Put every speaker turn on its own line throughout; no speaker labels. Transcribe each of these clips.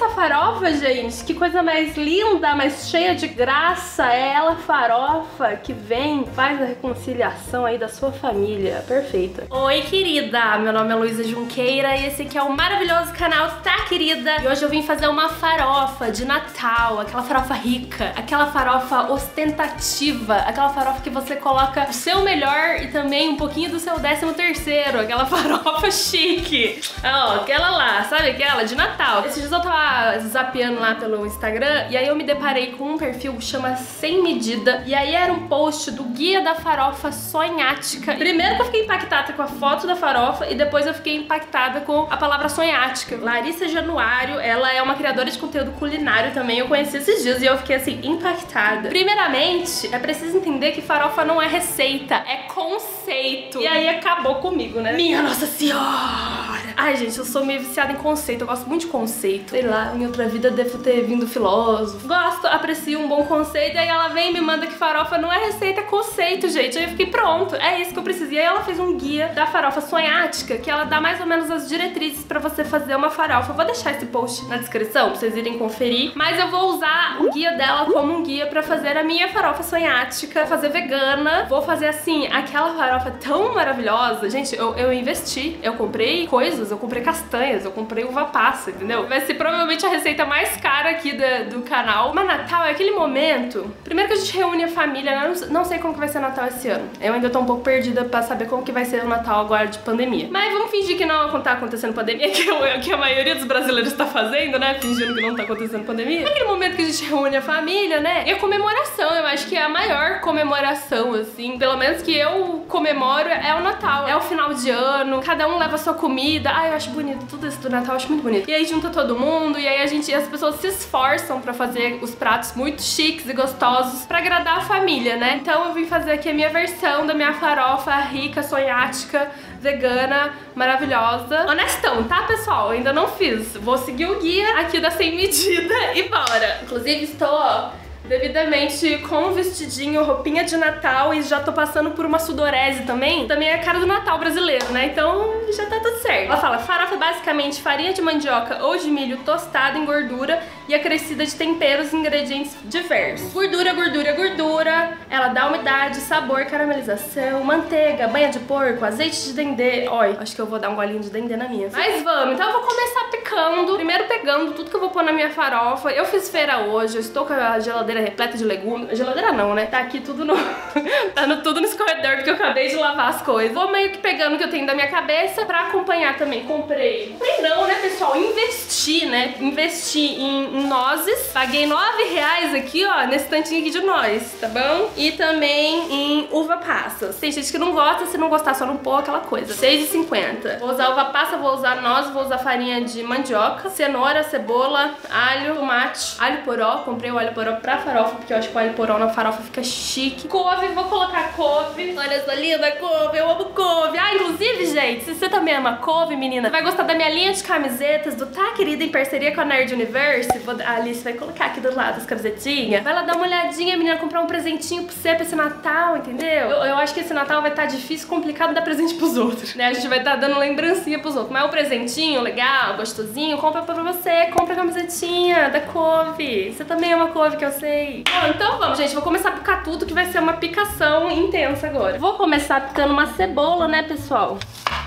essa farofa, gente. Que coisa mais linda, mais cheia de graça. É ela farofa que vem, faz a reconciliação aí da sua família. Perfeita. Oi, querida. Meu nome é Luísa Junqueira e esse aqui é o maravilhoso canal Tá Querida. E hoje eu vim fazer uma farofa de Natal, aquela farofa rica, aquela farofa ostentativa, aquela farofa que você coloca o seu melhor e também um pouquinho do seu décimo terceiro, aquela farofa chique. Ó, aquela lá, sabe aquela de Natal. Esses dias eu tava zapeando lá pelo Instagram e aí eu me deparei com um perfil que chama Sem Medida e aí era um post do guia da farofa sonhática. Primeiro que eu fiquei impactada com a foto da farofa e depois eu fiquei impactada com a palavra sonhática. Larissa Januário, ela é uma criadora de conteúdo culinário também, eu conheci esses dias e eu fiquei assim, impactada. Primeiramente, é preciso entender que farofa não é receita, é conceito. E aí acabou comigo, né? Minha Nossa Senhora! Ai, gente, eu sou meio viciada em conceito, eu gosto muito de conceito. Sei lá, em outra vida devo ter vindo filósofo. Gosto, aprecio um bom conceito, e aí ela vem e me manda que farofa não é receita, é conceito, gente. Aí eu fiquei, pronto, é isso que eu preciso. E aí ela fez um guia da farofa sonhática, que ela dá mais ou menos as diretrizes pra você fazer uma farofa. Eu vou deixar esse post na descrição pra vocês irem conferir, mas eu vou usar o guia dela como um guia pra fazer a minha farofa sonhática, fazer vegana. Vou fazer assim, aquela farofa tão maravilhosa. Gente, eu, eu investi, eu comprei coisas, eu comprei castanhas, eu comprei uva passa, entendeu? Vai ser provavelmente a receita mais cara aqui do, do canal. Mas Natal é aquele momento. Primeiro que a gente reúne a família, né? Não, sei como que vai ser Natal esse ano. Eu ainda tô um pouco perdida pra saber como que vai ser o Natal agora de pandemia. Mas vamos fingir que não tá acontecendo pandemia, que, eu, que a maioria dos brasileiros tá fazendo, né? Fingindo que não tá acontecendo pandemia. É aquele momento que a gente reúne a família, né? E a comemoração, eu acho que é a maior comemoração, assim. Pelo menos que eu comemoro é o Natal. É o final de ano, cada um leva sua comida. Ah, eu acho bonito, tudo isso do Natal eu acho muito bonito. E aí junta todo mundo, e aí a gente, as pessoas se esforçam pra fazer os pratos muito chiques e gostosos pra agradar a família, né? Então eu vim fazer aqui a minha versão da minha farofa rica, sonhática, vegana, maravilhosa. Honestão, tá, pessoal? Eu ainda não fiz. Vou seguir o guia aqui da Sem Medida e bora! Inclusive estou, ó, devidamente com um vestidinho, roupinha de Natal e já tô passando por uma sudorese também. Também é a cara do Natal brasileiro, né? Então já tá tudo certo. Ela fala, farofa é basicamente farinha de mandioca ou de milho tostada em gordura e acrescida de temperos e ingredientes diversos. Gordura, gordura, gordura. Ela dá umidade, sabor, caramelização, manteiga, banha de porco, azeite de dendê. Oi, acho que eu vou dar um golinho de dendê na minha. Mas vamos, então eu vou começar picando. Primeiro pegando tudo que eu vou pôr na minha farofa. Eu fiz feira hoje, eu estou com a geladeira repleta de legumes. Geladeira não, né? Tá aqui tudo no... tá no, tudo no escorredor porque eu acabei de lavar as coisas. Vou meio que pegando o que eu tenho da minha cabeça pra acompanhar também. Comprei... Comprei não, né, pessoal? Investi, né? Investi em, nozes. Paguei 9 reais aqui, ó, nesse tantinho aqui de nozes, tá bom? E também em uva passas. Tem gente que não gosta, se não gostar só não pôr aquela coisa. 6,50. Vou usar uva passa, vou usar noz, vou usar farinha de mandioca, cenoura, cebola, alho, tomate, alho poró. Comprei o alho poró pra farofa, porque eu acho que o alho poró na farofa fica chique. Couve, vou colocar couve. Olha essa linda couve, eu amo couve. Ah, inclusive, gente, se você também ama couve, menina, vai gostar da minha linha de camisetas do Tá Querida em parceria com a Nerd Universe. Vou, a Alice vai colocar aqui do lado as camisetinhas. Vai lá dar uma olhadinha, menina, comprar um presentinho pra você pra esse Natal, entendeu? Eu, eu acho que esse Natal vai estar tá difícil, complicado dar presente pros outros, né? A gente vai estar tá dando lembrancinha pros outros. Mas é um presentinho legal, gostosinho, compra pra você, compra a camisetinha da couve. Você também uma couve que eu sei. Bom, então vamos, gente. Vou começar a picar tudo, que vai ser uma picação intensa agora. Vou começar picando uma cebola, né, pessoal?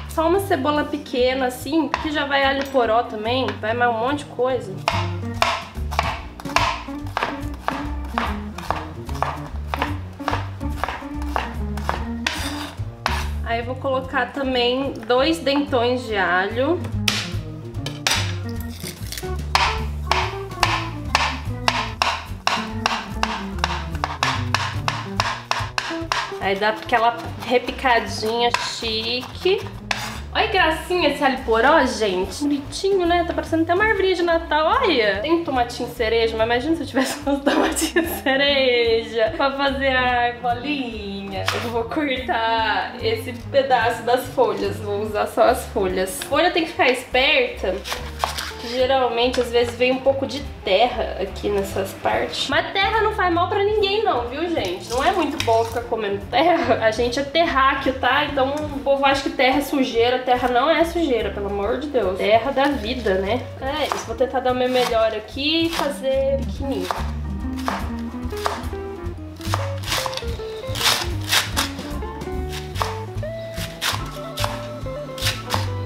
Só uma cebola pequena, assim, que já vai alho poró também. Vai mais um monte de coisa. Aí eu vou colocar também dois dentões de alho. Aí dá aquela repicadinha chique. Olha que gracinha esse alho poró, gente. Bonitinho, né? Tá parecendo até uma árvore de Natal. Olha! Tem tomatinho cereja, mas imagina se eu tivesse uns tomatinhos cereja pra fazer a bolinha. Eu vou cortar esse pedaço das folhas. Vou usar só as folhas. Folha tem que ficar esperta geralmente às vezes vem um pouco de terra aqui nessas partes. Mas terra não faz mal pra ninguém não, viu gente? Não é muito bom ficar comendo terra. A gente é terráqueo, tá? Então o povo acha que terra é sujeira. Terra não é sujeira, pelo amor de Deus. Terra da vida, né? É isso, vou tentar dar o meu melhor aqui e fazer pequenininho.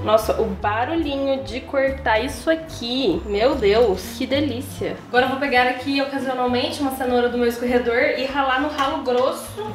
Nossa, o barulhinho de cortar isso aqui, meu Deus, que delícia. Agora eu vou pegar aqui ocasionalmente uma cenoura do meu escorredor e ralar no ralo grosso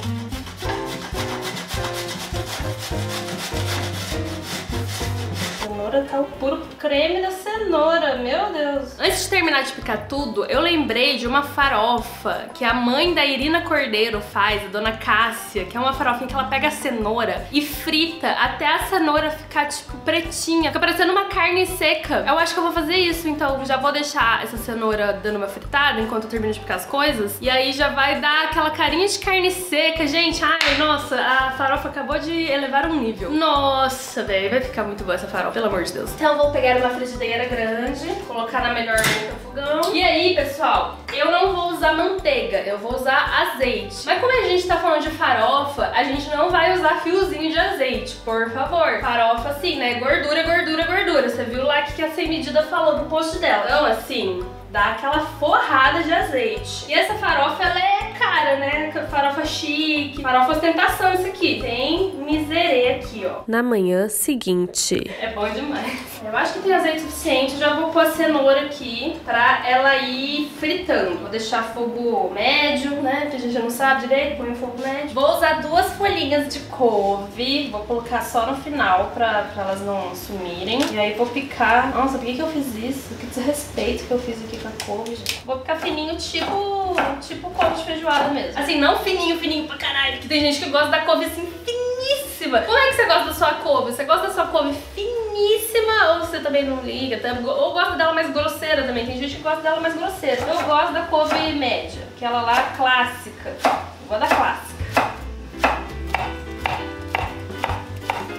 cenoura tá o puro creme da cenoura, meu Deus. Antes de terminar de picar tudo, eu lembrei de uma farofa que a mãe da Irina Cordeiro faz, a dona Cássia, que é uma farofinha que ela pega a cenoura e frita até a cenoura ficar, tipo, pretinha. Fica parecendo uma carne seca. Eu acho que eu vou fazer isso, então já vou deixar essa cenoura dando uma fritada enquanto eu termino de picar as coisas. E aí já vai dar aquela carinha de carne seca. Gente, ai, nossa, a farofa acabou de elevar um nível. Nossa, velho, vai ficar muito boa essa farofa, pelo amor de Deus. Então eu vou pegar uma frigideira grande, colocar na melhor do fogão. E aí, pessoal, eu não vou usar manteiga, eu vou usar azeite. Mas como a gente tá falando de farofa, a gente não vai usar fiozinho de azeite, por favor. Farofa, assim, né? Gordura, gordura, gordura. Você viu lá que a Sem Medida falou no post dela. Então, assim, dá aquela forrada de azeite. E essa farofa, ela é cara, né? Farofa chique, farofa ostentação isso aqui. Tem miserê aqui, ó.
Na manhã seguinte.
É bom demais. Eu acho que tem azeite suficiente. Já vou pôr a cenoura aqui pra ela ir fritando. Vou deixar fogo médio, né? Que a gente já não sabe direito, põe fogo médio. Vou usar duas folhinhas de couve. Vou colocar só no final pra, pra elas não sumirem. E aí vou picar... Nossa, por que, que eu fiz isso? Que desrespeito que eu fiz aqui com a couve, gente. Vou picar fininho, tipo, tipo couve de mesmo. Assim, não fininho, fininho pra caralho. Que tem gente que gosta da couve assim, finíssima. Como é que você gosta da sua couve? Você gosta da sua couve finíssima ou você também não liga? Tá? Ou gosta dela mais grosseira também. Tem gente que gosta dela mais grosseira. Eu gosto da couve média, aquela lá clássica. Eu gosto da clássica.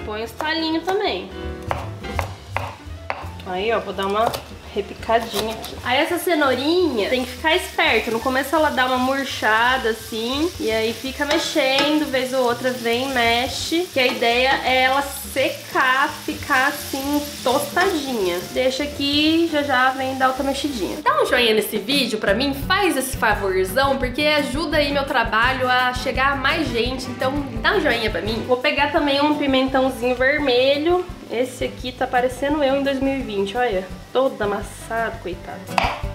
Põe os talinhos também. Aí, ó, vou dar uma repicadinha aqui. Aí essa cenourinha tem que ficar esperto. No começo ela dá uma murchada assim, e aí fica mexendo, vez ou outra vem mexe. Que a ideia é ela secar, ficar assim, tostadinha. Deixa aqui, já já vem dar outra mexidinha. Dá um joinha nesse vídeo pra mim, faz esse favorzão, porque ajuda aí meu trabalho a chegar a mais gente. Então dá um joinha pra mim. Vou pegar também um pimentãozinho vermelho esse aqui tá parecendo eu em 2020, olha. Todo amassado, coitado.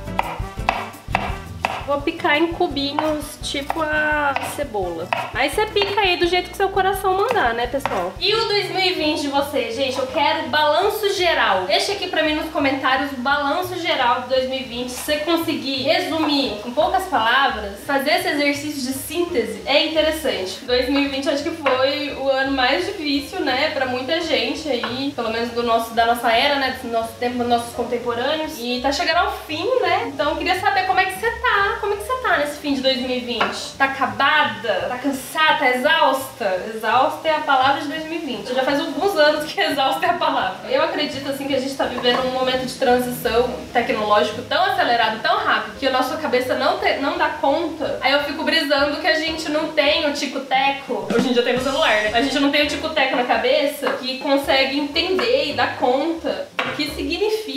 Vou picar em cubinhos, tipo a cebola. Aí você pica aí do jeito que seu coração mandar, né, pessoal? E o 2020 de vocês, gente? Eu quero balanço geral. Deixa aqui pra mim nos comentários o balanço geral de 2020. Se você conseguir resumir em poucas palavras, fazer esse exercício de síntese é interessante. 2020 acho que foi o ano mais difícil, né, pra muita gente aí, pelo menos do nosso, da nossa era, né, do nosso tempo, dos nossos contemporâneos. E tá chegando ao fim, né? Então eu queria saber como é que você tá como é que você tá nesse fim de 2020? Tá acabada? Tá cansada? Tá exausta? Exausta é a palavra de 2020. Já faz alguns anos que exausta é a palavra. Eu acredito assim que a gente tá vivendo um momento de transição tecnológico tão acelerado, tão rápido, que a nossa cabeça não, te, não dá conta. Aí eu fico brisando que a gente não tem o tico-teco. Hoje em dia tem o celular, né? A gente não tem o tico-teco na cabeça que consegue entender e dar conta o que significa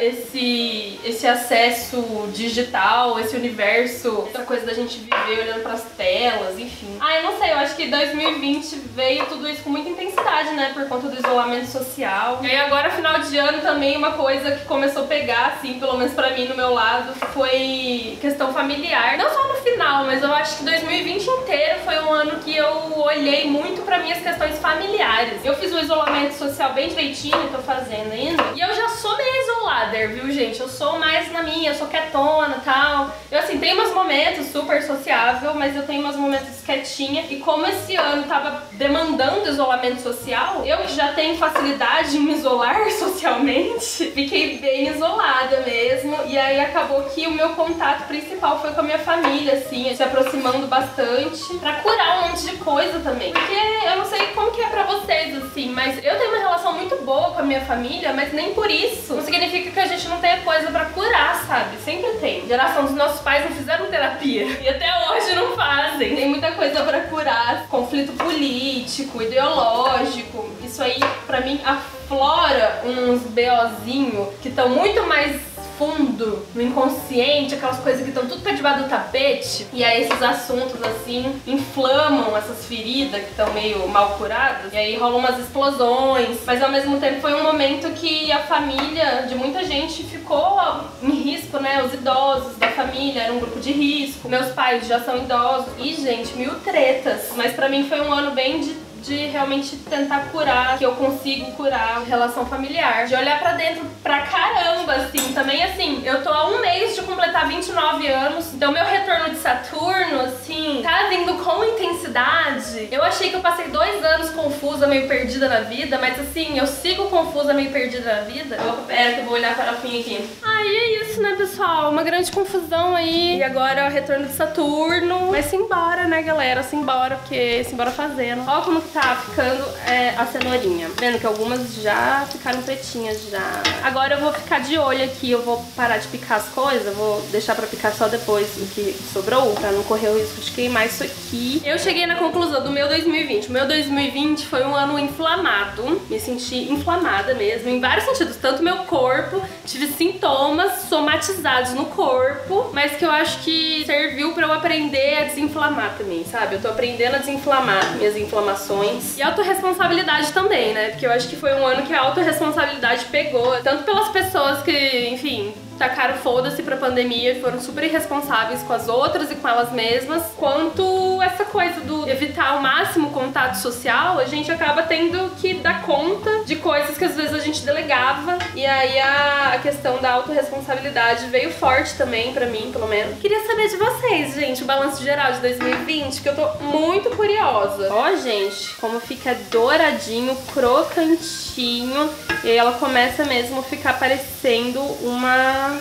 esse, esse acesso digital, esse universo, essa coisa da gente viver olhando pras telas, enfim. Ah, eu não sei, eu acho que 2020 veio tudo isso com muita intensidade, né, por conta do isolamento social. E aí agora, final de ano, também uma coisa que começou a pegar, assim, pelo menos pra mim, no meu lado, foi questão familiar. Não só no final, mas eu acho que 2020 inteiro foi um ano que eu olhei muito pra minhas questões familiares. Eu fiz o isolamento social bem direitinho, tô fazendo ainda, e eu já sou meio isolada, viu, gente? Eu sou mais na minha, eu sou quietona e tal. Eu, assim, tenho meus momentos super sociável, mas eu tenho meus momentos quietinha. E como esse ano tava demandando isolamento social, eu já tenho facilidade em me isolar socialmente, fiquei bem isolada mesmo. E aí acabou que o meu contato principal foi com a minha família, assim, se aproximando bastante, pra curar um monte de coisa também. Porque eu não sei como que é pra vocês, assim, mas eu tenho uma relação muito boa com a minha família, mas nem por isso não significa que a gente não tenha coisa pra curar, sabe? Sempre tem. Geração dos nossos pais não fizeram terapia e até hoje não fazem. Tem muita coisa pra curar, conflito político, ideológico. Isso aí, pra mim, aflora uns BOzinho que estão muito mais fundo, no inconsciente, aquelas coisas que estão tudo pra debaixo do tapete. E aí esses assuntos assim inflamam essas feridas que estão meio mal curadas. E aí rolam umas explosões. Mas ao mesmo tempo foi um momento que a família de muita gente ficou em risco, né? Os idosos da família era um grupo de risco. Meus pais já são idosos. E, gente, mil tretas. Mas para mim foi um ano bem de de realmente tentar curar, que eu consigo curar relação familiar. De olhar para dentro pra caramba, assim. Também, assim, eu tô há um mês de completar 29 anos, então meu retorno de Saturno, assim, tá vindo com intensidade. Eu achei que eu passei dois anos confusa, meio perdida na vida, mas assim, eu sigo confusa, meio perdida na vida. Eu, pera que eu vou olhar para a fim aqui. Aí é isso, né, pessoal? Uma grande confusão aí. E agora é o retorno de Saturno. Mas simbora, né, galera? Simbora, porque simbora fazendo. Ó como tá ficando é, a cenourinha. Vendo que algumas já ficaram pretinhas já. Agora eu vou ficar de olho aqui, eu vou parar de picar as coisas, vou deixar pra picar só depois o que sobrou, pra não correr o risco de queimar isso aqui. Eu cheguei na conclusão do meu 2020. O meu 2020 foi um ano inflamado, me senti inflamada mesmo, em vários sentidos. Tanto meu corpo, tive sintomas somatizados no corpo, mas que eu acho que serviu pra eu aprender a desinflamar também, sabe? Eu tô aprendendo a desinflamar minhas inflamações e autorresponsabilidade também, né? Porque eu acho que foi um ano que a autorresponsabilidade pegou, tanto pelas pessoas que, enfim, tacaram foda-se pra pandemia e foram super irresponsáveis com as outras e com elas mesmas, quanto essa coisa do evitar ao máximo contato social, a gente acaba tendo que dar conta de coisas que às vezes a gente delegava. E aí a, a questão da autorresponsabilidade veio forte também pra mim, pelo menos. Queria saber de vocês, gente, o balanço geral de 2020, que eu tô muito curiosa. Ó, gente, como fica douradinho, crocantinho. E aí ela começa mesmo a ficar parecendo uma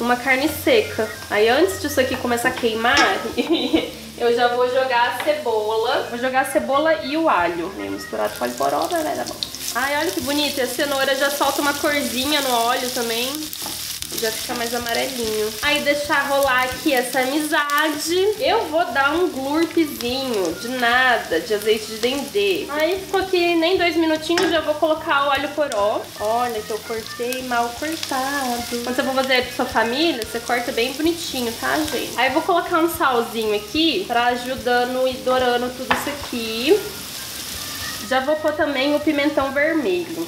uma carne seca. Aí antes disso aqui começar a queimar, eu já vou jogar a cebola. Vou jogar a cebola e o alho. Meio misturado com a poró, né? Tá bom. Ai, olha que bonito. E a cenoura já solta uma corzinha no óleo também já fica mais amarelinho. Aí deixar rolar aqui essa amizade. Eu vou dar um glurpzinho de nada, de azeite de dendê. Aí ficou aqui nem dois minutinhos, já vou colocar o alho poró. Olha que eu cortei mal cortado. Quando você for fazer pra sua família, você corta bem bonitinho, tá, gente? Aí eu vou colocar um salzinho aqui pra ajudando e dourando tudo isso aqui. Já vou pôr também o pimentão vermelho.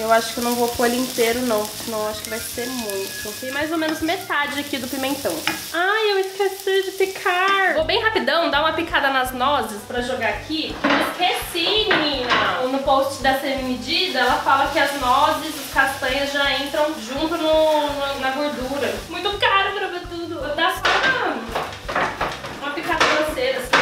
Eu acho que eu não vou pôr ele inteiro, não, senão acho que vai ser muito. Tem mais ou menos metade aqui do pimentão. Ai, eu esqueci de picar. Vou bem rapidão dar uma picada nas nozes pra jogar aqui. Eu esqueci, menina. No post da semi-medida, ela fala que as nozes, as castanhas já entram junto no, no na gordura. Muito caro pra ver tudo. Dá só uma, uma picada grosseira, assim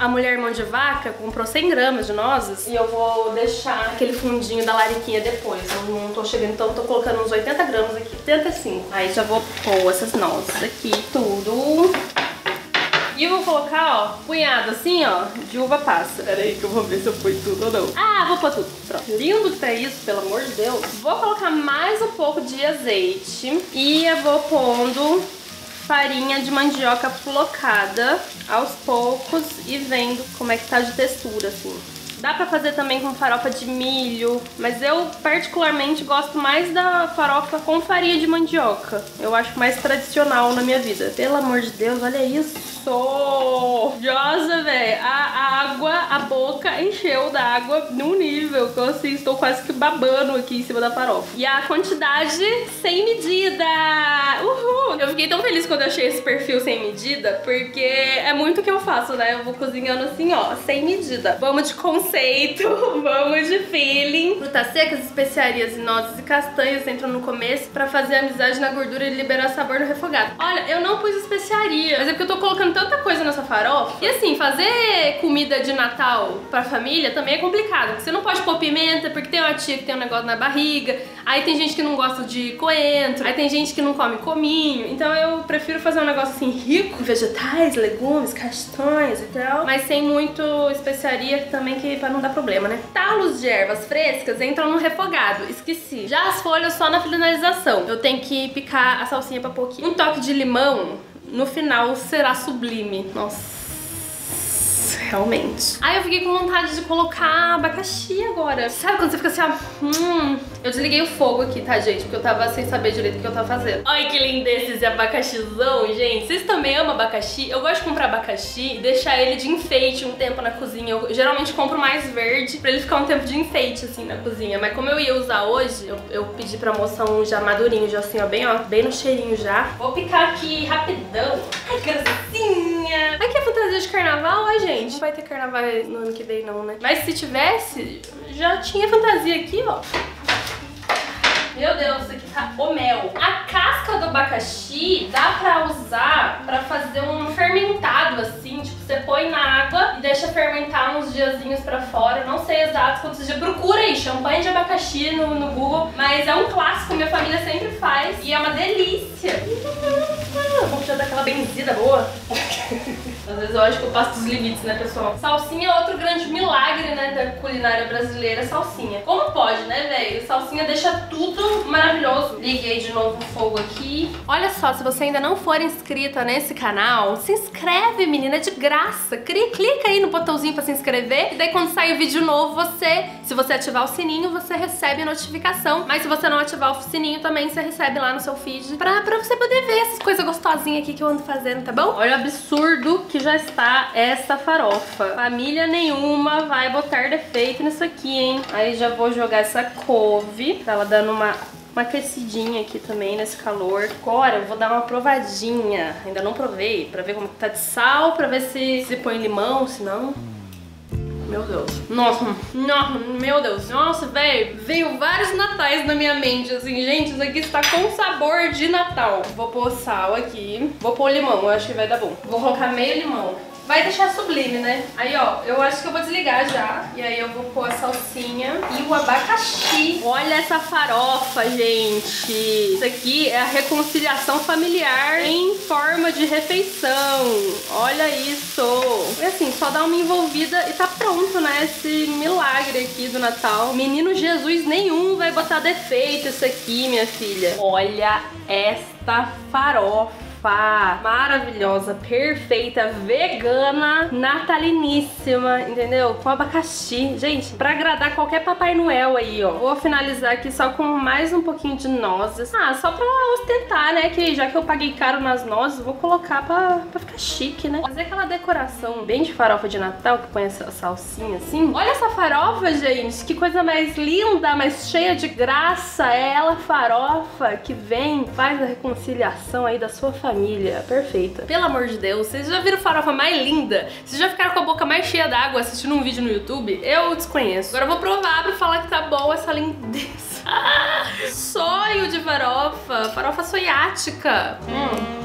a mulher mão de vaca comprou 100 gramas de nozes e eu vou deixar aquele fundinho da lariquinha depois. Eu não tô chegando, então tô colocando uns 80 gramas aqui, 85. Aí já vou pôr essas nozes aqui, tudo. E eu vou colocar, ó, punhado assim, ó, de uva passa. Pera aí que eu vou ver se eu pus tudo ou não. Ah, vou pôr tudo. Pronto. Lindo que tá isso, pelo amor de Deus. Vou colocar mais um pouco de azeite e eu vou pondo farinha de mandioca flocada aos poucos e vendo como é que tá de textura, assim. Dá pra fazer também com farofa de milho, mas eu particularmente gosto mais da farofa com farinha de mandioca. Eu acho mais tradicional na minha vida. Pelo amor de Deus, olha isso! Nossa, velho, a, água, a boca encheu d'água num nível que eu assim, estou quase que babando aqui em cima da farofa. E a quantidade sem medida! Uhul! Eu fiquei tão feliz quando eu achei esse perfil sem medida, porque é muito o que eu faço, né? Eu vou cozinhando assim, ó, sem medida. Vamos de conceito, vamos de feeling. Frutas secas, especiarias e nozes e castanhas entram no começo pra fazer amizade na gordura e liberar sabor no refogado. Olha, eu não pus especiaria, mas é porque eu tô colocando tanta coisa nessa farofa. E assim, fazer comida de Natal pra família também é complicado. Você não pode pôr pimenta, porque tem uma tia que tem um negócio na barriga. Aí tem gente que não gosta de coentro, aí tem gente que não come cominho. Então eu prefiro fazer um negócio assim rico vegetais, legumes, castanhas e tal, mas sem muito especiaria também que para não dar problema, né? Talos de ervas frescas entram no refogado. Esqueci. Já as folhas só na finalização. Eu tenho que picar a salsinha pôr aqui. Um toque de limão no final será sublime. Nossa realmente. Aí eu fiquei com vontade de colocar abacaxi agora. Sabe quando você fica assim, ó, hum... Eu desliguei o fogo aqui, tá, gente? Porque eu tava sem saber direito o que eu tava fazendo. Ai, que lindeza esse abacaxizão, gente. Vocês também amam abacaxi? Eu gosto de comprar abacaxi e deixar ele de enfeite um tempo na cozinha. Eu geralmente compro mais verde pra ele ficar um tempo de enfeite, assim, na cozinha. Mas como eu ia usar hoje, eu, eu pedi pra moça um já madurinho, já assim, ó, bem, ó, bem no cheirinho já. Vou picar aqui rapidão. Ai, que Ai, que fantasia de carnaval, ai, gente. Não vai ter carnaval no ano que vem, não, né? Mas se tivesse, já tinha fantasia aqui, ó. Meu Deus, isso aqui tá o mel. A casca do abacaxi dá pra usar pra fazer um fermentado, assim. Tipo, você põe na água e deixa fermentar uns diazinhos pra fora. Não sei exato quantos dias. Procura aí, champanhe de abacaxi no, no Google. Mas é um clássico, minha família sempre faz. E é uma delícia. Vamos já dar aquela benzida boa. Thank you. Às vezes eu acho que eu passo dos limites, né, pessoal? Salsinha é outro grande milagre, né, da culinária brasileira, salsinha. Como pode, né, velho? Salsinha deixa tudo maravilhoso. Liguei de novo o fogo aqui. Olha só, se você ainda não for inscrita nesse canal, se inscreve, menina, de graça. Clica aí no botãozinho pra se inscrever. E daí quando sair o vídeo novo, você, se você ativar o sininho, você recebe a notificação. Mas se você não ativar o sininho também, você recebe lá no seu feed pra, pra você poder ver essas coisas gostosinhas aqui que eu ando fazendo, tá bom? Olha o absurdo que já está essa farofa. Família nenhuma vai botar defeito nisso aqui, hein? Aí já vou jogar essa couve, pra ela dando uma uma aquecidinha aqui também nesse calor. Agora eu vou dar uma provadinha. Ainda não provei, pra ver como tá de sal, pra ver se se põe limão, se não... Meu Deus. Nossa, nossa, meu Deus. Nossa, velho, veio vários natais na minha mente, assim, gente, isso aqui está com sabor de Natal. Vou pôr sal aqui, vou pôr limão, eu acho que vai dar bom. Vou colocar meio limão vai deixar sublime, né? Aí, ó, eu acho que eu vou desligar já. E aí eu vou pôr a salsinha e o abacaxi. Olha essa farofa, gente. Isso aqui é a reconciliação familiar em forma de refeição. Olha isso. E assim, só dá uma envolvida e tá pronto, né? Esse milagre aqui do Natal. Menino Jesus nenhum vai botar defeito isso aqui, minha filha. Olha esta farofa maravilhosa, perfeita, vegana, nataliníssima, entendeu? Com abacaxi. Gente, pra agradar qualquer Papai Noel aí, ó. Vou finalizar aqui só com mais um pouquinho de nozes. Ah, só pra ostentar, né? Que já que eu paguei caro nas nozes, vou colocar pra, pra ficar chique, né? Fazer aquela decoração bem de farofa de Natal, que põe essa salsinha assim. Olha essa farofa, gente. Que coisa mais linda, mais cheia de graça. É ela farofa que vem, faz a reconciliação aí da sua família família perfeita. Pelo amor de Deus, vocês já viram farofa mais linda? Vocês já ficaram com a boca mais cheia d'água assistindo um vídeo no YouTube? Eu desconheço. Agora eu vou provar pra falar que tá boa essa lindeza. Ah, sonho de farofa. Farofa soiática. Hum.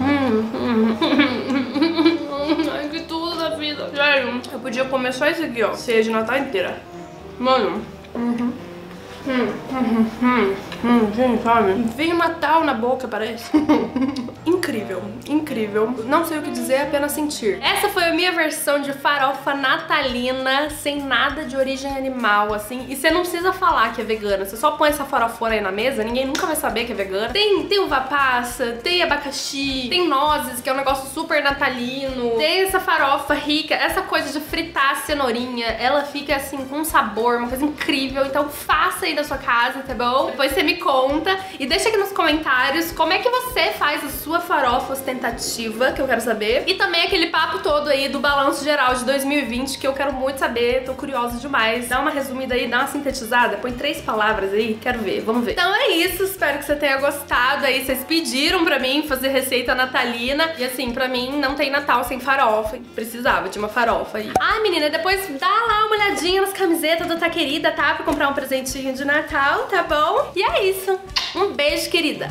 Hum, hum. Ai, que tudo da vida. Sério, eu podia comer só isso aqui, ó. Ceia de Natal inteira. Mano. Uhum. Hum, hum, hum, hum, gente, sabe? Veio Natal na boca, parece. incrível, incrível. Não sei o que dizer, apenas sentir. Essa foi a minha versão de farofa natalina, sem nada de origem animal, assim. E você não precisa falar que é vegana. Você só põe essa farofona aí na mesa, ninguém nunca vai saber que é vegana. Tem, tem uva passa, tem abacaxi, tem nozes, que é um negócio super natalino. Tem essa farofa rica, essa coisa de fritar a cenourinha, ela fica assim com um sabor, uma coisa incrível. Então faça aí da sua casa, tá bom? Depois você me conta e deixa aqui nos comentários como é que você faz a sua farofa ostentativa, que eu quero saber. E também aquele papo todo aí do balanço geral de 2020, que eu quero muito saber, tô curiosa demais. Dá uma resumida aí, dá uma sintetizada, põe três palavras aí, quero ver, vamos ver. Então é isso, espero que você tenha gostado aí. Vocês pediram pra mim fazer receita natalina e assim, pra mim não tem Natal sem farofa. Precisava de uma farofa aí. Ah, menina, depois dá lá uma olhadinha nas camisetas do Tá Querida, tá? Pra comprar um presentinho de Natal, tá bom? E isso. Um beijo, querida.